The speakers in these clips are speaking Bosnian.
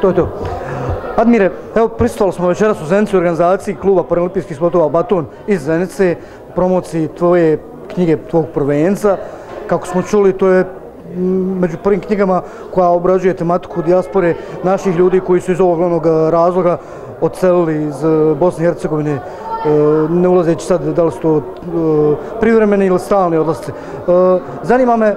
to je to. Admire, evo pristupali smo večeras u Zenici u organizaciji kluba Paralimpijskih sportova Baton iz Zenice, promociji tvoje knjige, tvog prvenca. Kako smo čuli, to je mm, među prvim knjigama koja obrađuje tematiku dijaspore naših ljudi koji su iz ovog glavnog e, razloga odselili iz e, Bosne i Hercegovine e, ne ulazeći sad da li su to privremeni ili stalni odlasci. Zanima me,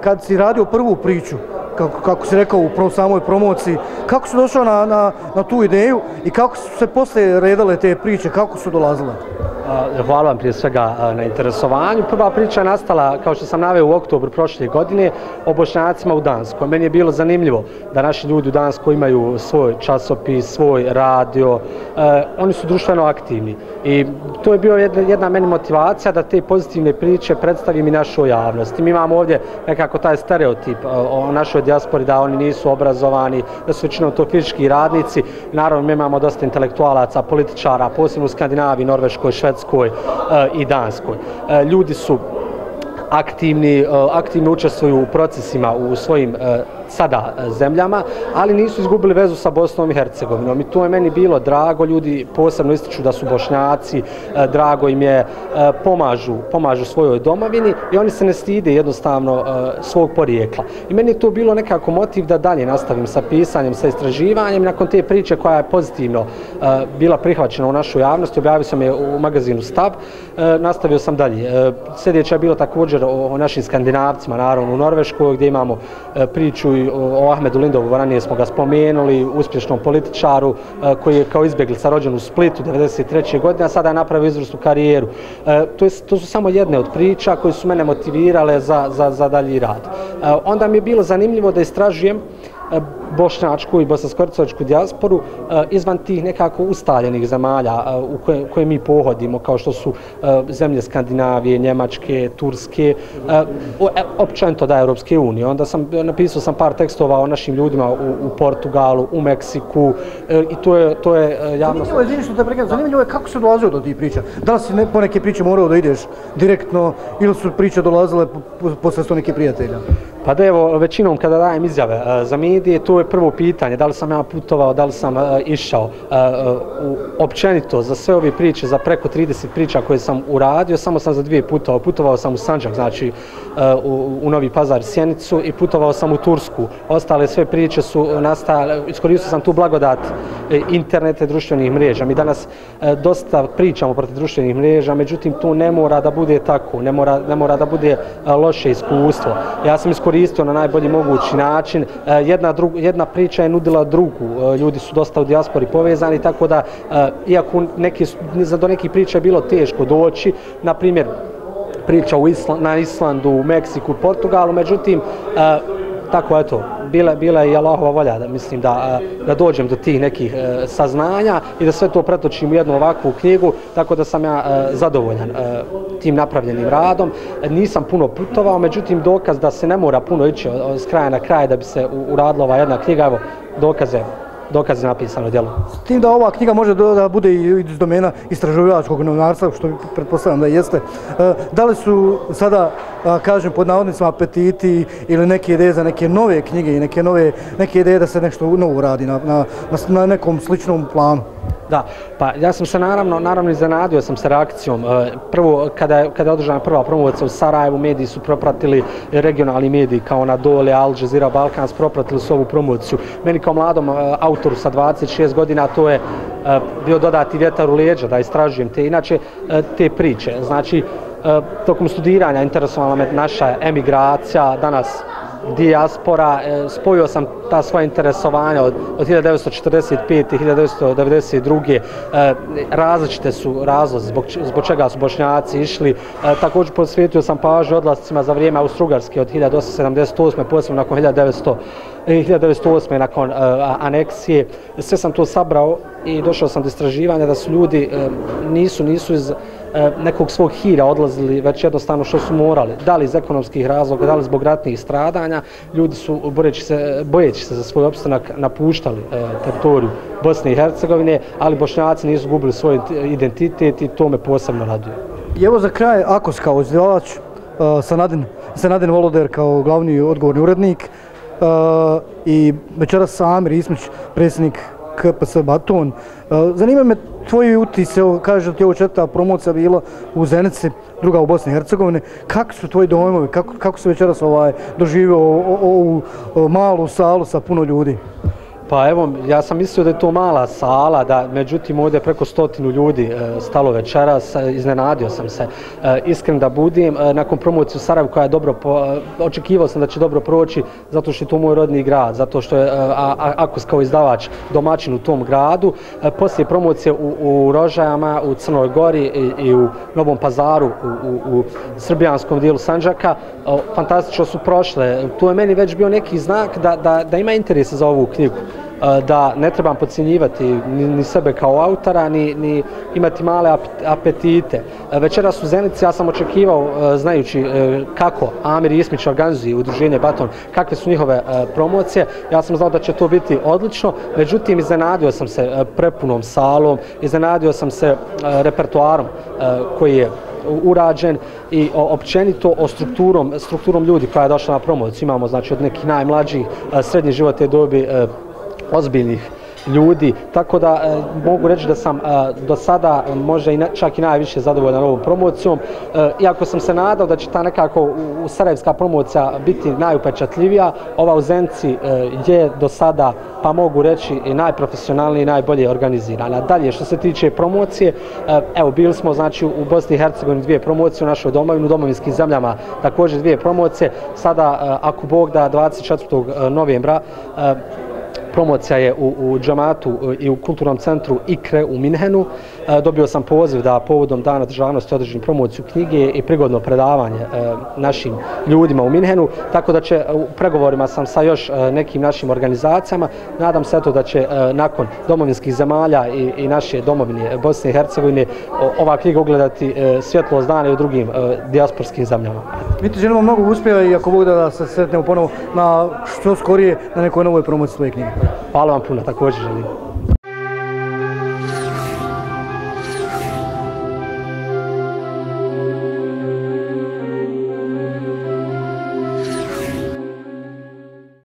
kad si radio prvu priču, kako, kako si rekao u samoj promociji, kako si došao na, na, na tu ideju i kako su se posle redale te priče, kako su dolazile? Hvala vam prije svega na interesovanju. Prva priča je nastala, kao što sam naveo u oktobru prošle godine, o bošnjacima u Danskoj. Meni je bilo zanimljivo da naši ljudi u Danskoj imaju svoj časopis, svoj radio. E, oni su društveno aktivni. I to je bio jedna, jedna meni motivacija da te pozitivne priče predstavim i našoj javnosti. Mi imamo ovdje nekako taj stereotip e, o našoj dijaspori da oni nisu obrazovani, da su većinom to fizički radnici. Naravno, mi imamo dosta intelektualaca, političara, posebno u Skandinaviji, Norveškoj, Švedskoj Eh, i Danskoj. Eh, ljudi su aktivni, eh, aktivno učestvuju u procesima u svojim sada e, zemljama, ali nisu izgubili vezu sa Bosnom i Hercegovinom. I to je meni bilo drago, ljudi posebno ističu da su bošnjaci, e, drago im je, e, pomažu, pomažu svojoj domovini i oni se ne stide jednostavno svog porijekla. I meni je to bilo nekako motiv da dalje nastavim sa pisanjem, sa istraživanjem. Nakon te priče koja je pozitivno bila prihvaćena u našoj javnosti, objavio sam je u magazinu Stav, nastavio sam dalje. Sljedeća je bilo također o našim skandinavcima, naravno u Norveškoj, gdje imamo priču o Ahmedu Lindovu, ranije smo ga spomenuli, uspješnom političaru e, koji je kao izbjeglica rođen u Splitu 1993. godine, a sada je napravio izvrstu karijeru. E, to, je, to su samo jedne od priča koje su mene motivirale za, za, za dalji rad. E, onda mi je bilo zanimljivo da istražujem bošnjačku i bosansko-hercegovačku dijasporu eh, izvan tih nekako ustaljenih zemalja eh, u koje, koje mi pohodimo, kao što su eh, zemlje Skandinavije, Njemačke, Turske, općento da Europske unije. Onda sam napisao sam par tekstova o našim ljudima u, u Portugalu, u Meksiku i to je, to je javno... Zanimljivo je, izvini što te prekada, zanimljivo je kako se dolazio do tih priča. Da li si ne, po neke priče morao da ideš direktno ili su priče dolazile posle sto neke prijatelja? Pa da evo, većinom kada dajem izjave za medije, to je prvo pitanje, da li sam ja putovao, da li sam uh, išao uh, uh, općenito za sve ove priče, za preko 30 priča koje sam uradio, samo sam za dvije putovao. Putovao sam u Sanđak, znači uh, u, u Novi Pazar Sjenicu i putovao sam u Tursku. Ostale sve priče su nastale, iskoristio sam tu blagodat E, internete društvenih mreža. Mi danas e, dosta pričamo protiv društvenih mreža, međutim to ne mora da bude tako, ne mora, ne mora da bude e, loše iskustvo. Ja sam iskoristio na najbolji mogući način. Jedna, drug, jedna priča je nudila drugu. Ljudi su dosta u dijaspori povezani, tako da, iako neki, za do nekih priča je bilo teško doći, na primjer, priča u Isla, na Islandu, u Meksiku, Portugalu, međutim, tako eto, bila, bila je i Allahova volja da mislim da, da dođem do tih nekih e, saznanja i da sve to pretočim u jednu ovakvu knjigu, tako da sam ja e, zadovoljan e, tim napravljenim radom. Nisam puno putovao, međutim dokaz da se ne mora puno ići s kraja na kraj da bi se uradila ova jedna knjiga, evo dokaze dokaze napisano djelo. S tim da ova knjiga može da bude i iz domena istraživačkog novinarstva, što pretpostavljam da jeste. Da li su sada, kažem, pod navodnicima apetiti ili neke ideje za neke nove knjige i neke nove neke ideje da se nešto novo radi na, na, na nekom sličnom planu? Da, pa ja sam se naravno, naravno iznenadio sam se reakcijom. E, prvo, kada je, kada je održana prva promovaca u Sarajevu, mediji su propratili regionalni mediji kao na Dole, Al Jazeera, Balkans, propratili su ovu promociju. Meni kao mladom e, autoru sa 26 godina to je e, bio dodati vjetar u lijeđa da istražujem te, inače te priče. Znači, E, tokom studiranja interesovala me naša emigracija, danas dijaspora, e, spojio sam ta svoja interesovanja od, od 1945. i 1992. E, različite su razlozi zbog, zbog čega su bošnjaci išli. E, također posvetio sam pažnju odlascima za vrijeme Austrougarske od 1878. posebno nakon 1900 1908. E, nakon uh, aneksije, sve sam to sabrao i došao sam do istraživanja da su ljudi uh, nisu nisu iz uh, nekog svog hira odlazili, već jednostavno što su morali. Da li iz ekonomskih razloga, da li zbog ratnih stradanja, ljudi su boreći se, bojeći se za svoj opstanak napuštali e, teritoriju Bosne i Hercegovine, ali bošnjaci nisu gubili svoj identitet i to me posebno raduje. I evo za kraj, Akos kao izdjelač, e, Sanadin, Sanadin Voloder kao glavni odgovorni urednik, e, i večeras Samir Ismić, predsjednik KPS Baton. E, zanima me tvoji utise, kažeš da ti je ovo četvrta promocija bila u Zenici, druga u Bosni i Hercegovini. Kako su tvoji dojmovi, kako, kako se večeras ovaj, doživio ovu malu salu sa puno ljudi? Pa evo, ja sam mislio da je to mala sala, da međutim ovdje preko stotinu ljudi e, stalo večeras, e, iznenadio sam se. E, iskren da budim, e, nakon promocije u Sarajevu koja je dobro, e, očekivao sam da će dobro proći, zato što je to moj rodni grad, zato što je e, Akus kao izdavač domaćin u tom gradu. Poslije promocije u, u Rožajama, u Crnoj Gori i, i u Novom Pazaru, u, u, u srbijanskom dijelu Sanđaka, fantastično su prošle. To je meni već bio neki znak da, da, da ima interesa za ovu knjigu da ne trebam podcjenjivati ni, ni sebe kao autora, ni, ni imati male apetite. E, večeras u Zenici ja sam očekivao, e, znajući e, kako Amir Ismić organizuje udruženje Baton, kakve su njihove promocije, ja sam znao da će to biti odlično, međutim iznenadio sam se prepunom salom, iznenadio sam se repertoarom koji je urađen i općenito o strukturom, strukturom ljudi koja je došla na promociju. Imamo znači od nekih najmlađih srednje životne dobi ozbiljnih ljudi, tako da e, mogu reći da sam e, do sada možda i na, čak i najviše zadovoljan ovom promocijom. E, iako sam se nadao da će ta nekako u, u Sarajevska promocija biti najupečatljivija, ova u Zenci e, je do sada, pa mogu reći, i najprofesionalnije i najbolje organizirana. Dalje, što se tiče promocije, e, evo, bili smo znači u Bosni i Hercegovini dvije promocije u našoj domovini, u domovinskim zemljama također dvije promocije. Sada, e, ako Bog da, 24. E, novembra, e, promocija je u, u džamatu e, i u kulturnom centru Ikre u Minhenu. E, dobio sam poziv da povodom dana državnosti održim promociju knjige i prigodno predavanje e, našim ljudima u Minhenu. Tako da će e, u pregovorima sam sa još e, nekim našim organizacijama. Nadam se to da će nakon domovinskih zemalja i, i naše domovine Bosne i Hercegovine ova knjiga ugledati svjetlo znane u drugim dijasporskim zemljama. Mi ti želimo mnogo uspjeha i ako Bog da se sretnemo ponovo na što skorije na nekoj novoj promociji tvoje knjige. Hvala vam puno, također želim.